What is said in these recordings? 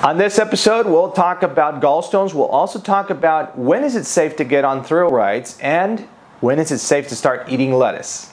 On this episode, we'll talk about gallstones. We'll also talk about when is it safe to get on thrill rides and when is it safe to start eating lettuce.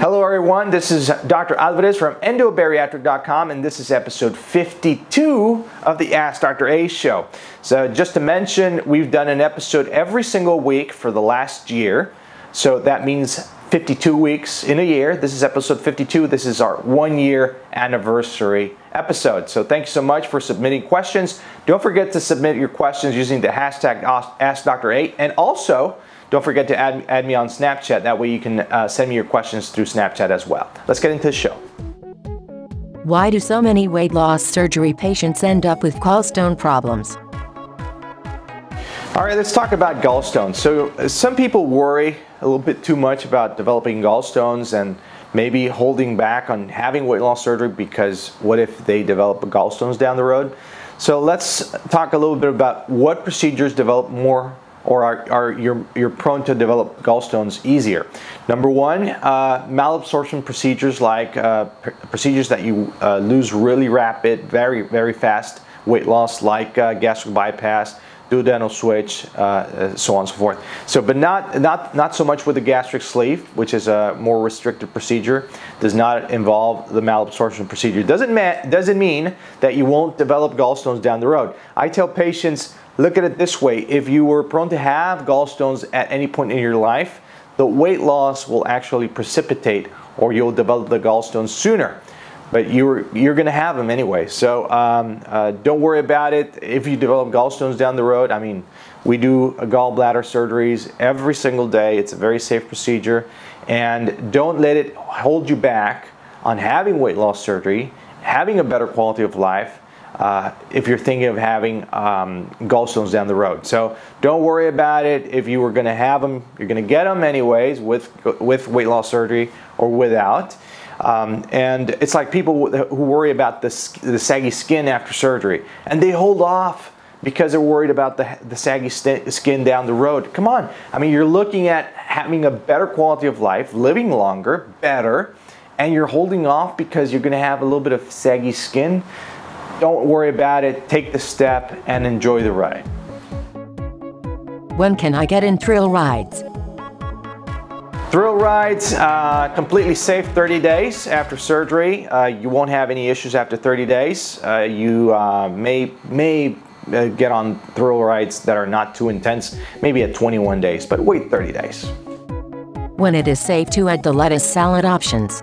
Hello everyone, this is Dr. Alvarez from endobariatric.com and this is episode 52 of the Ask Dr. A show. So just to mention, we've done an episode every single week for the last year. So that means 52 weeks in a year. This is episode 52. This is our one year anniversary episode. So thank you so much for submitting questions. Don't forget to submit your questions using the hashtag AskDrA and also don't forget to add, add me on Snapchat. That way you can uh, send me your questions through Snapchat as well. Let's get into the show. Why do so many weight loss surgery patients end up with gallstone problems? All right, let's talk about gallstones. So some people worry a little bit too much about developing gallstones and maybe holding back on having weight loss surgery because what if they develop gallstones down the road? So let's talk a little bit about what procedures develop more or are, are you're, you're prone to develop gallstones easier. Number one, uh, malabsorption procedures like uh, pr procedures that you uh, lose really rapid, very, very fast weight loss like uh, gastric bypass, duodenal switch, uh, uh, so on and so forth. So, but not, not, not so much with the gastric sleeve, which is a more restricted procedure, does not involve the malabsorption procedure. Doesn't, ma doesn't mean that you won't develop gallstones down the road. I tell patients, Look at it this way. If you were prone to have gallstones at any point in your life, the weight loss will actually precipitate or you'll develop the gallstones sooner. But you're, you're going to have them anyway. So um, uh, don't worry about it. If you develop gallstones down the road, I mean, we do gallbladder surgeries every single day. It's a very safe procedure. And don't let it hold you back on having weight loss surgery, having a better quality of life, uh, if you're thinking of having um, gallstones down the road. So don't worry about it. If you were going to have them, you're going to get them anyways with, with weight loss surgery or without. Um, and it's like people who worry about the, the saggy skin after surgery and they hold off because they're worried about the, the saggy skin down the road. Come on. I mean, you're looking at having a better quality of life, living longer, better, and you're holding off because you're going to have a little bit of saggy skin. Don't worry about it, take the step and enjoy the ride. When can I get in thrill rides? Thrill rides, uh, completely safe 30 days after surgery. Uh, you won't have any issues after 30 days. Uh, you uh, may, may uh, get on thrill rides that are not too intense, maybe at 21 days, but wait 30 days. When it is safe to add the lettuce salad options.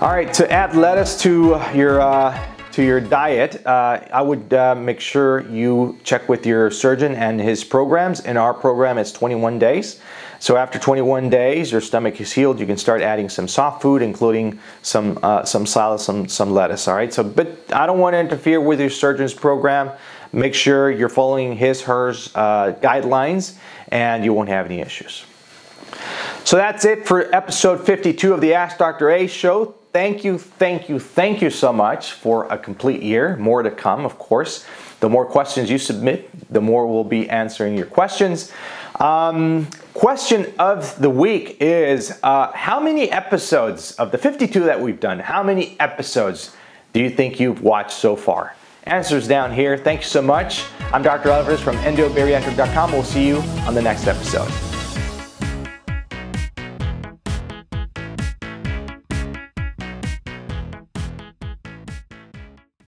All right, to add lettuce to your uh, to your diet, uh, I would uh, make sure you check with your surgeon and his programs. In our program, it's 21 days. So after 21 days, your stomach is healed. You can start adding some soft food, including some uh, some salad, some some lettuce. All right. So, but I don't want to interfere with your surgeon's program. Make sure you're following his hers uh, guidelines, and you won't have any issues. So that's it for episode 52 of the Ask Dr. A show thank you, thank you, thank you so much for a complete year. More to come, of course. The more questions you submit, the more we'll be answering your questions. Um, question of the week is uh, How many episodes of the 52 that we've done, how many episodes do you think you've watched so far? Answers down here. Thank you so much. I'm Dr. Alvarez from endobariatric.com. We'll see you on the next episode.